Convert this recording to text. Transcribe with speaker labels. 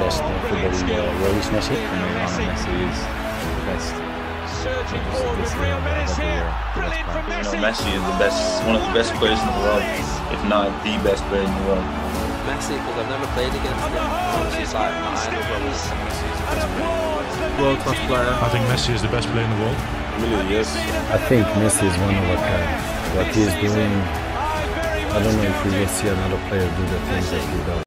Speaker 1: best
Speaker 2: football in the world is Messi.
Speaker 3: Messi is the best.
Speaker 4: Surging forward with Real Menace here. Brilliant from
Speaker 5: You know,
Speaker 4: Messi.
Speaker 5: Messi is the best, one of the best players in the world, if not the best player in the world.
Speaker 6: Messi because I've never played against him. He's like my idol.
Speaker 1: World class player.
Speaker 7: I think Messi is the best player in the world.
Speaker 8: Million years.
Speaker 2: I think Messi is one of a kind. What he's doing, I don't know if we will see another player do the things that he does.